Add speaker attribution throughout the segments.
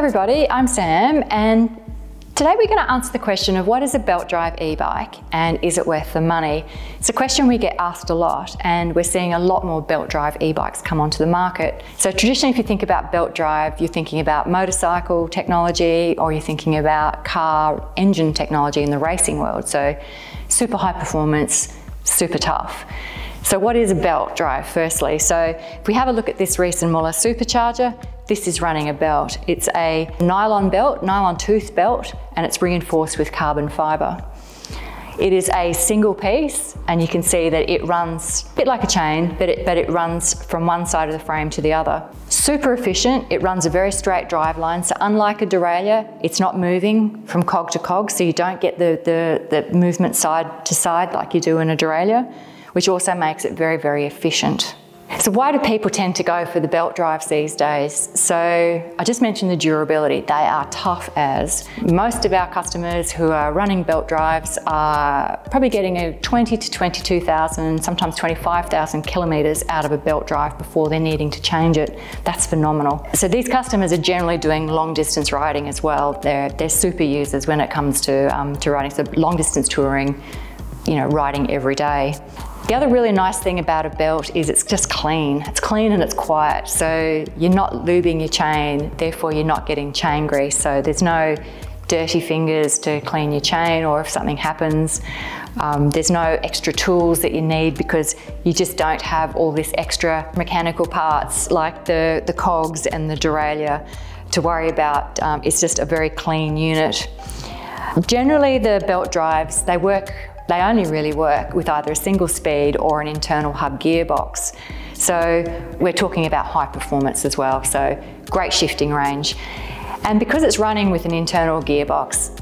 Speaker 1: everybody, I'm Sam and today we're going to answer the question of what is a belt drive e-bike and is it worth the money? It's a question we get asked a lot and we're seeing a lot more belt drive e-bikes come onto the market. So traditionally if you think about belt drive, you're thinking about motorcycle technology or you're thinking about car engine technology in the racing world. So super high performance, super tough. So what is a belt drive firstly? So if we have a look at this Riese and Muller supercharger, this is running a belt. It's a nylon belt, nylon tooth belt, and it's reinforced with carbon fibre. It is a single piece and you can see that it runs a bit like a chain, but it, but it runs from one side of the frame to the other. Super efficient, it runs a very straight drive line. So unlike a derailleur, it's not moving from cog to cog, so you don't get the, the, the movement side to side like you do in a derailleur, which also makes it very, very efficient. So why do people tend to go for the belt drives these days? So I just mentioned the durability. They are tough as. Most of our customers who are running belt drives are probably getting a 20 to 22,000, sometimes 25,000 kilometres out of a belt drive before they're needing to change it. That's phenomenal. So these customers are generally doing long distance riding as well. They're, they're super users when it comes to, um, to riding. So long distance touring, you know, riding every day. The other really nice thing about a belt is it's just clean. It's clean and it's quiet. So you're not lubing your chain, therefore you're not getting chain grease. So there's no dirty fingers to clean your chain or if something happens. Um, there's no extra tools that you need because you just don't have all this extra mechanical parts like the, the cogs and the derailleur to worry about. Um, it's just a very clean unit. Generally the belt drives, they work they only really work with either a single speed or an internal hub gearbox. So we're talking about high performance as well, so great shifting range. And because it's running with an internal gearbox,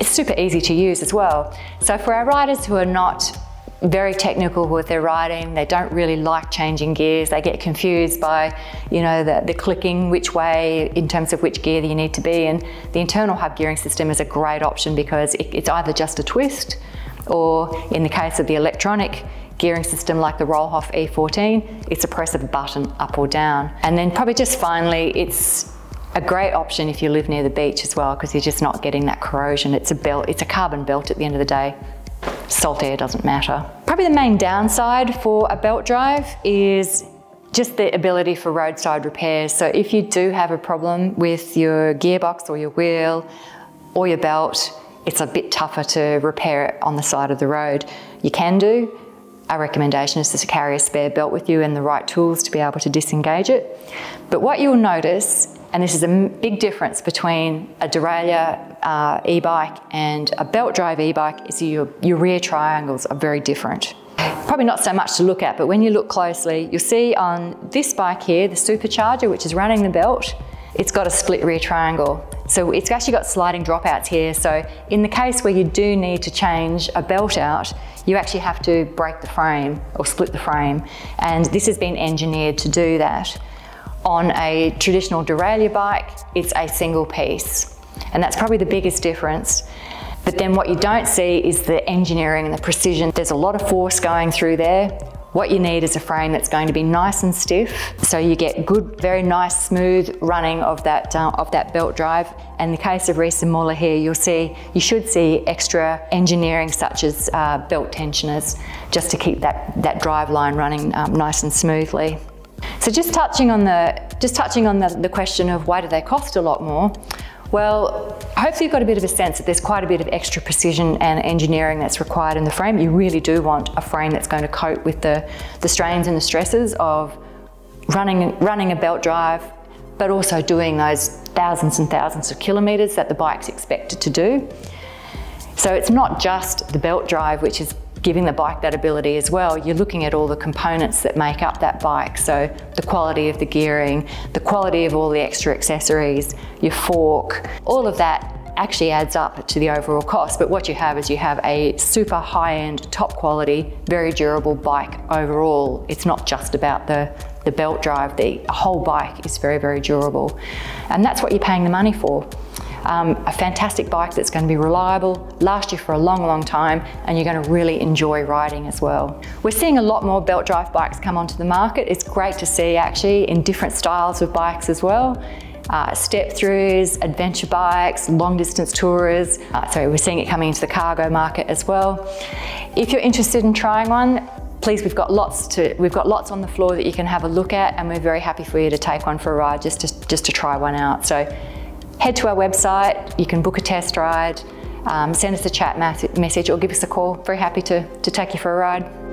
Speaker 1: it's super easy to use as well. So for our riders who are not very technical with their riding. They don't really like changing gears. They get confused by, you know, the, the clicking which way in terms of which gear you need to be. And the internal hub gearing system is a great option because it, it's either just a twist or in the case of the electronic gearing system like the Rohloff E14, it's a press of a button up or down. And then probably just finally, it's a great option if you live near the beach as well because you're just not getting that corrosion. It's a belt, it's a carbon belt at the end of the day. Salt air doesn't matter. Probably the main downside for a belt drive is just the ability for roadside repairs. So if you do have a problem with your gearbox or your wheel or your belt, it's a bit tougher to repair it on the side of the road. You can do. Our recommendation is to carry a spare belt with you and the right tools to be able to disengage it. But what you'll notice, and this is a big difference between a derailleur uh, e-bike and a belt drive e-bike, is your, your rear triangles are very different. Probably not so much to look at, but when you look closely, you'll see on this bike here, the supercharger, which is running the belt, it's got a split rear triangle. So it's actually got sliding dropouts here. So in the case where you do need to change a belt out, you actually have to break the frame or split the frame. And this has been engineered to do that. On a traditional derailleur bike, it's a single piece. And that's probably the biggest difference. But then what you don't see is the engineering and the precision. There's a lot of force going through there. What you need is a frame that's going to be nice and stiff, so you get good, very nice, smooth running of that uh, of that belt drive. And in the case of Riese and Muller here, you'll see you should see extra engineering such as uh, belt tensioners, just to keep that that drive line running um, nice and smoothly. So just touching on the just touching on the, the question of why do they cost a lot more. Well, hopefully you've got a bit of a sense that there's quite a bit of extra precision and engineering that's required in the frame. You really do want a frame that's going to cope with the, the strains and the stresses of running, running a belt drive, but also doing those thousands and thousands of kilometres that the bike's expected to do. So it's not just the belt drive, which is giving the bike that ability as well, you're looking at all the components that make up that bike. So the quality of the gearing, the quality of all the extra accessories, your fork, all of that actually adds up to the overall cost. But what you have is you have a super high-end, top quality, very durable bike overall. It's not just about the, the belt drive, the whole bike is very, very durable. And that's what you're paying the money for um, a fantastic bike that's going to be reliable, last you for a long, long time, and you're going to really enjoy riding as well. We're seeing a lot more belt drive bikes come onto the market. It's great to see actually in different styles of bikes as well. uh, step throughs, adventure bikes, long distance tourers. Uh, we're seeing it coming into the cargo market as well. If you're interested in trying one, please we've got lots to we've got lots on the floor that you can have a look at and we're very happy for you to take one for a ride just to just to try one out so head to our website you can book a test ride um, send us a chat message or give us a call. Very happy to, to take you for a ride